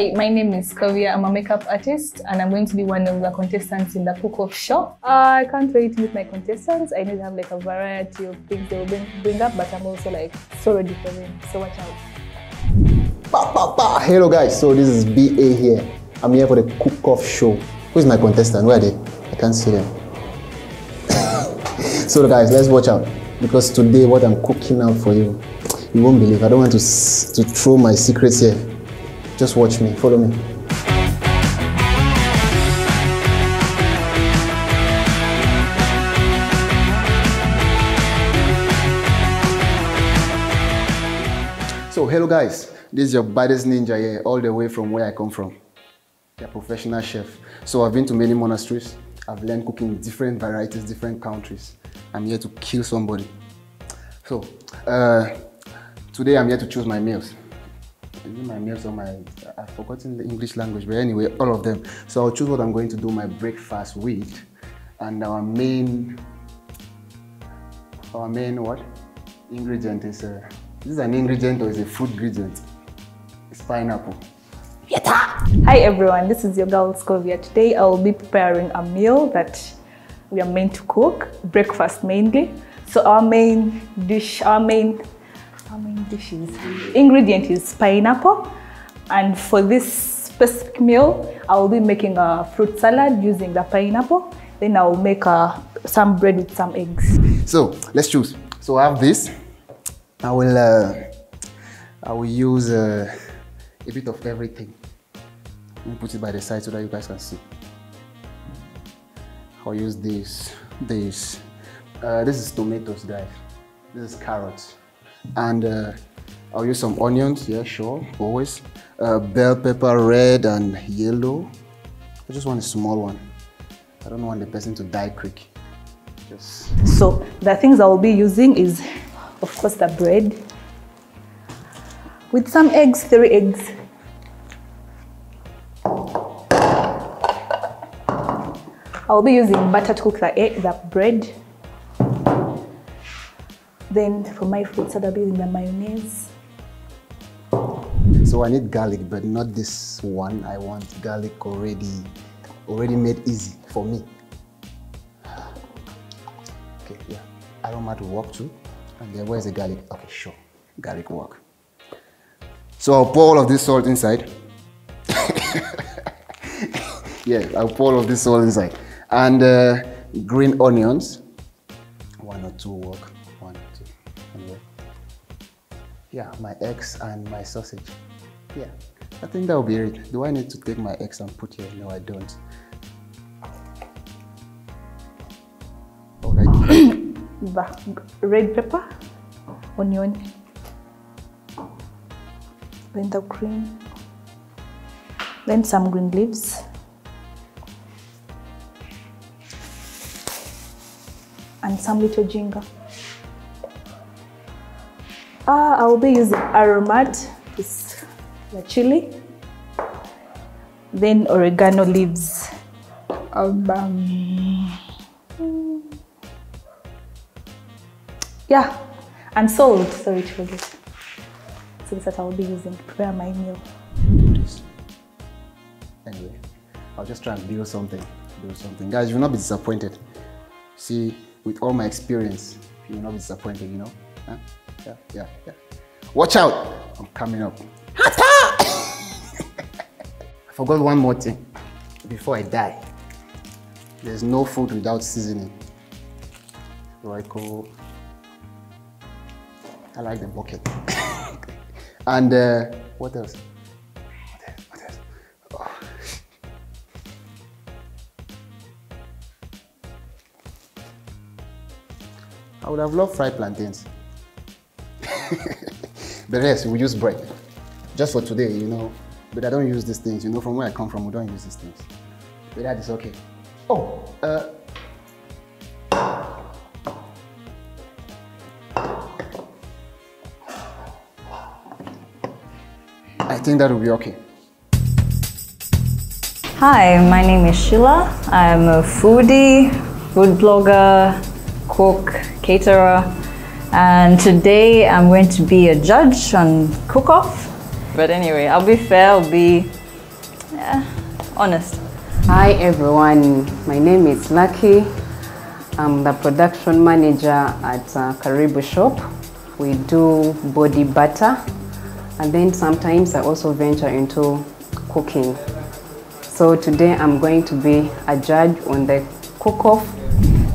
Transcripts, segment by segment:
Hi, my name is Kavya. I'm a makeup artist and I'm going to be one of the contestants in the cook-off show. Uh, I can't wait to meet my contestants. I know they have like a variety of things they will bring, up, but I'm also like so ready for them. So watch out. Ba, ba, ba. Hello guys, so this is BA here. I'm here for the cook-off show. Who's my contestant? Where are they? I can't see them. so guys, let's watch out because today what I'm cooking out for you, you won't believe. I don't want to to throw my secrets here. Just watch me. Follow me. So hello guys, this is your baddest ninja here, all the way from where I come from. A professional chef. So I've been to many monasteries. I've learned cooking in different varieties, different countries. I'm here to kill somebody. So uh, today I'm here to choose my meals. Is it my meals or my? I've forgotten the English language, but anyway, all of them. So I'll choose what I'm going to do my breakfast with, and our main, our main what ingredient is. Uh, this is an ingredient or is a food ingredient? It's pineapple. Hi everyone, this is your girl Scovia. Today I will be preparing a meal that we are meant to cook, breakfast mainly. So our main dish, our main, our main dishes, ingredient is pineapple. And for this specific meal, I will be making a fruit salad using the pineapple. Then I will make uh, some bread with some eggs. So let's choose. So I have this. I will uh, I will use uh, a bit of everything. Let me put it by the side so that you guys can see. I'll use this, this. Uh, this is tomatoes, guys. This is carrots, and uh, I'll use some onions. Yeah, sure, always. Uh, bell pepper, red and yellow. I just want a small one. I don't want the person to die quick. Just So the things I will be using is, of course, the bread with some eggs, three eggs. I'll be using butter to cook the egg, the bread. Then for my I'll be using the mayonnaise. So I need garlic, but not this one. I want garlic already, already made easy for me. Okay, yeah. Aroma to work too. And then where's the garlic? Okay, sure. Garlic work. So I'll pour all of this salt inside. yeah, I'll pour all of this salt inside. And uh, green onions. One or two work. Yeah, my eggs and my sausage. Yeah, I think that will be it. Do I need to take my eggs and put here? No, I don't. All right. red pepper, onion, then the cream, then some green leaves, and some little ginger. Uh, I will be using aromat, it's the chili, then oregano leaves. Um, um, yeah, and salt. Sorry forget. So what I will be using to prepare my meal. Anyway, I'll just try and build something. Build something. Guys, you will not be disappointed. See, with all my experience, you will not be disappointed, you know? Huh? Yeah, yeah, yeah. Watch out! I'm coming up. I forgot one more thing before I die. There's no food without seasoning. Royco. I like the bucket. and uh, what else? What else? What else? Oh. I would have loved fried plantains. The rest, we use bread. Just for today, you know. But I don't use these things. You know, from where I come from, we don't use these things. But that is okay. Oh, uh, I think that will be okay. Hi, my name is Sheila. I'm a foodie, food blogger, cook, caterer, and today I'm going to be a judge on Cook Off. But anyway, I'll be fair, I'll be yeah, honest. Hi everyone, my name is Lucky. I'm the production manager at uh, Karibu Shop. We do body butter and then sometimes I also venture into cooking. So today I'm going to be a judge on the cook-off.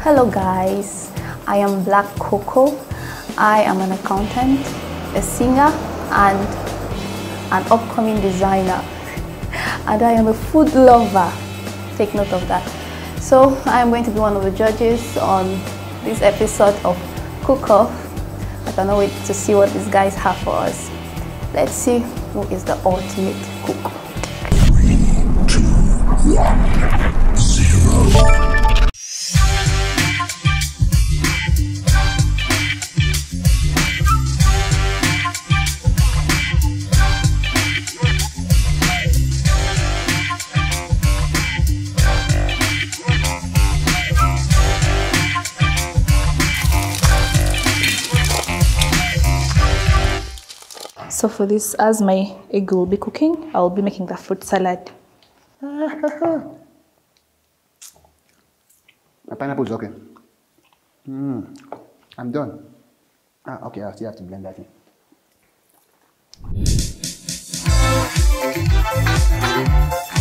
Hello guys, I am Black Coco. I am an accountant, a singer, and an upcoming designer. And I am a food lover. Take note of that. So I'm going to be one of the judges on this episode of Cook Off. I cannot wait to see what these guys have for us. Let's see who is the ultimate cook. So for this, as my egg will be cooking, I'll be making the fruit salad. My pineapple is okay. Mm, I'm done. Ah, okay, I still have to blend that in. So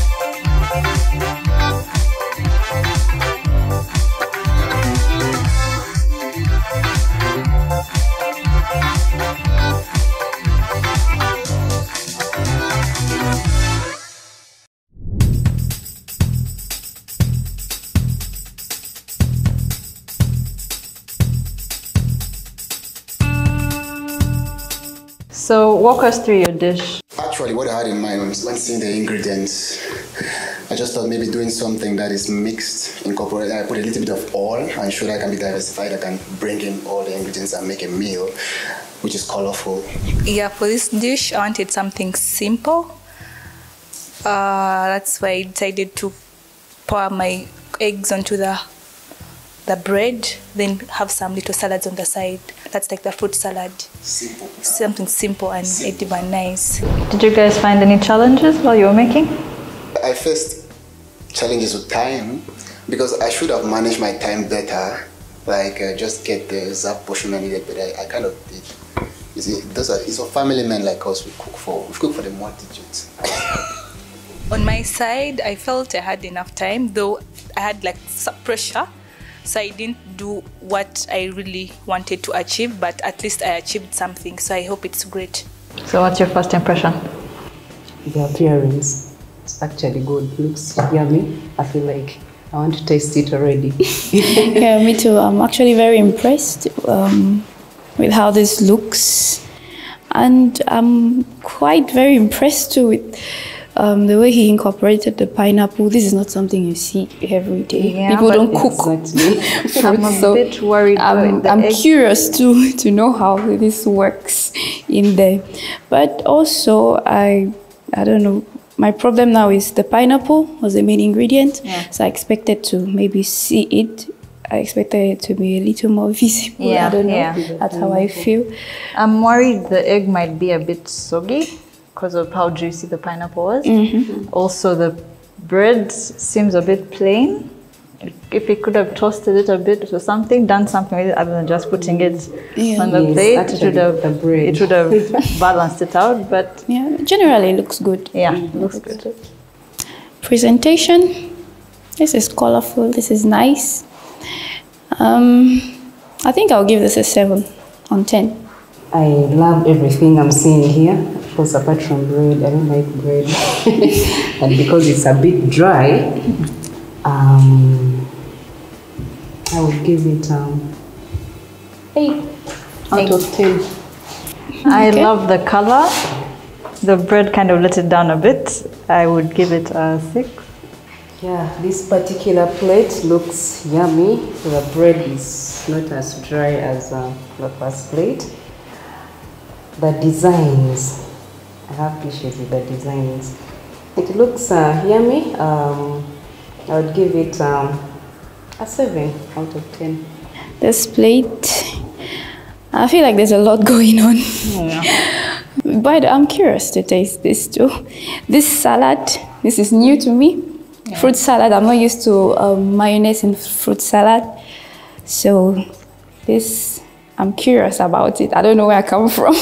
walk us through your dish. Actually, what I had in mind when when seeing the ingredients, I just thought maybe doing something that is mixed, incorporate. I put a little bit of all, and sure I can be diversified. I can bring in all the ingredients and make a meal, which is colorful. Yeah, for this dish, I wanted something simple. Uh, that's why I decided to pour my eggs onto the the bread, then have some little salads on the side. That's like the fruit salad. Simple. Something simple and native and nice. Did you guys find any challenges while you were making? I faced challenges with time because I should have managed my time better, like uh, just get the exact portion I needed, but I, I kind of did. You see, those are it's for family men like us. We cook for we cook for the multitudes. On my side, I felt I had enough time, though I had like some pressure. So I didn't do what I really wanted to achieve, but at least I achieved something. So I hope it's great. So what's your first impression? The appearance. It's actually good. Looks yummy. I feel like I want to taste it already. yeah, me too. I'm actually very impressed um, with how this looks, and I'm quite very impressed too with um, the way he incorporated the pineapple. This is not something you see every day. Yeah, People don't cook Exactly. I'm a so bit worried I'm, I'm curious to to know how this works in there, but also I I don't know. My problem now is the pineapple was the main ingredient, Yeah. so I expected to maybe see it. I expected it to be a little more visible. Yeah, I don't know. yeah. That's how I feel. I'm worried the egg might be a bit soggy because of how juicy the pineapple was. Also, the bread seems a bit plain. If he could have toasted it a bit or something, done something with it other than just putting it Yeah. on the Yes, plate, it would have the bread. it would have balanced it out. But Yeah, generally it looks good. yeah, looks good. Presentation. This is colorful. This is nice. Um, I think I'll give this a seven on ten. I love everything I'm seeing here. Of course, apart from bread, I don't like bread. and because it's a bit dry, um, I would give it um, 8 out of 10. I Okay. love the color. The bread kind of let it down a bit. I would give it a six. Yeah, this particular plate looks yummy. The bread is not as dry as uh, the first plate. The designs, I have issues with the designs. It looks uh, yummy. Um, I would give it um, a 7 out of 10. This plate, I feel like there's a lot going on. But I'm curious to taste this too. This salad, this is new to me. Fruit salad, I'm not used to um, mayonnaise in fruit salad. So this, I'm curious about it. I don't know where I come from.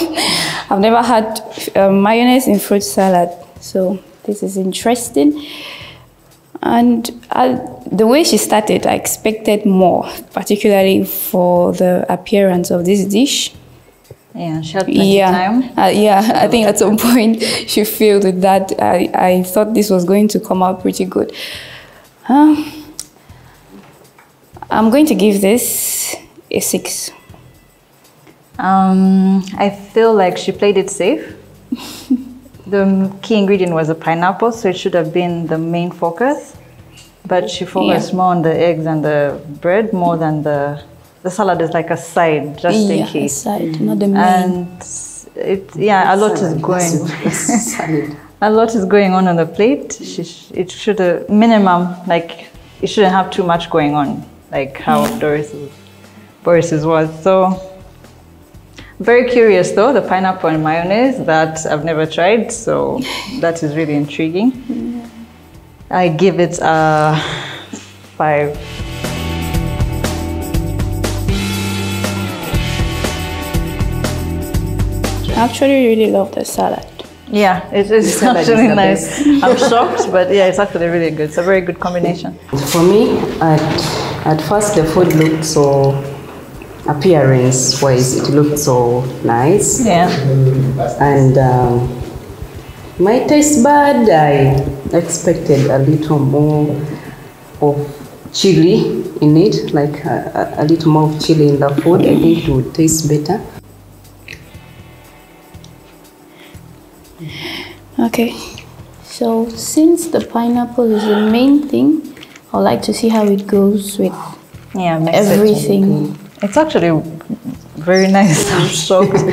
I've never had um, mayonnaise in fruit salad. So this is interesting. And I, the way she started, I expected more, particularly for the appearance of this dish. Yeah, she had plenty Yeah, time. uh, yeah. I think at some point she failed with that. I, I thought this was going to come out pretty good. Um, I'm going to give this a six. Um, I feel like she played it safe. the key ingredient was a pineapple, so it should have been the main focus. But she focused Yeah. more on the eggs and the bread more than the the salad is like a side, just in yeah, case. aside, not the main. And it, yeah, a lot is going. A lot is going on on the plate. She, it should have minimum like it shouldn't have too much going on, like how Doris Boris's was. So very curious though the pineapple and mayonnaise that I've never tried. So that is really intriguing. I give it a five. I actually really love the salad. Yeah, it is salad actually the nice. I'm shocked, but yeah, it's actually really good. It's a very good combination. For me, at, at first the food looked so appearance wise, it looked so nice. Yeah. And um, my taste bud, I expected a little more of chili in it, like a, a, a little more of chili in the food. I think it would taste better. Okay, so since the pineapple is the main thing, I'd like to see how it goes with Yeah, mix it. everything. It's actually very nice. I'm shocked.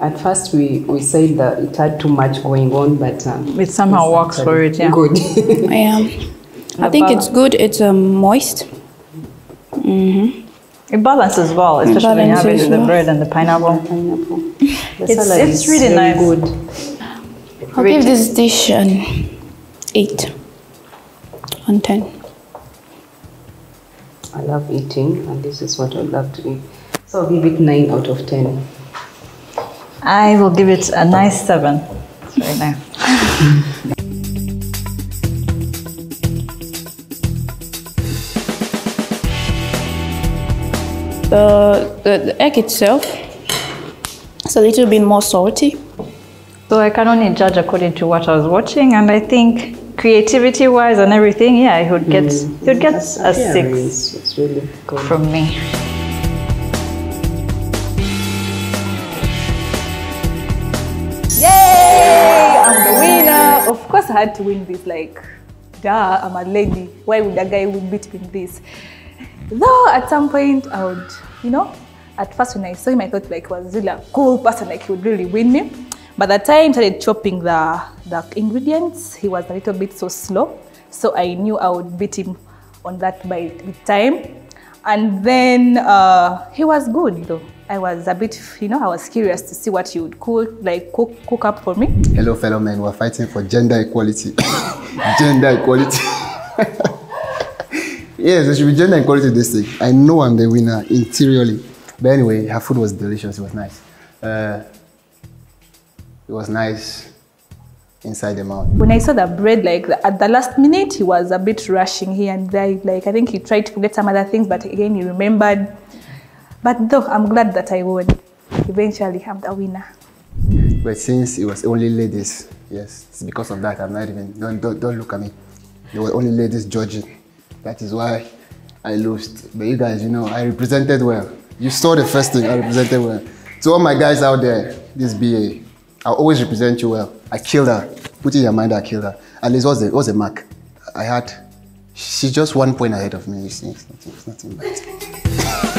At first, we, we said that it had too much going on, but um, It somehow works for it, yeah. good. Yeah, I think it's good. It's um, moist. It balances well, especially when you have it with the bread and the pineapple. pineapple. The It's- it's really nice. good. I'll give this dish an eight on ten. I love eating, and this is what I love to eat. So I'll give it 9 out of 10. I will give it a nice seven. It's very nice. The, the the egg itself is a little bit more salty. So I can only judge according to what I was watching, and I think creativity-wise and everything, yeah, he would get mm. he would get a six Appearance, It's really from me. Yay! I'm the winner. Of course, I had to win this. Like, duh, I'm a lady. Why would a guy win beat me in this? Though at some point, I would, you know, at first when I saw him, I thought like was really a cool person, like he would really win me. But the time I started chopping the the ingredients, he was a little bit so slow. So I knew I would beat him on that by time. And then uh, he was good though. I was a bit, you know, I was curious to see what he would cook, like cook, cook up for me. Hello, fellow men. We're fighting for gender equality. gender equality. yes, there should be gender equality this thing. I know I'm the winner interiorly. But anyway, her food was delicious. It was nice. Uh, it was nice inside the mouth. when I saw the bread, like at the last minute, he was a bit rushing here and there. Like I think he tried to forget some other things, but again he remembered. But though I'm glad that I won. Eventually, I'm the winner. But since it was only ladies, yes, it's because of that. I'm not even, don't, don't, don't look at me. There were only ladies judging. That is why I lost. But you guys, you know, I represented well. You saw the first thing, I represented well. To all my guys out there, this BA, I'll always represent you well. I killed her. Put in your mind, I killed her. At least, what's the, what's the mark? I had, she's just one point ahead of me. See, it's nothing, it's nothing bad.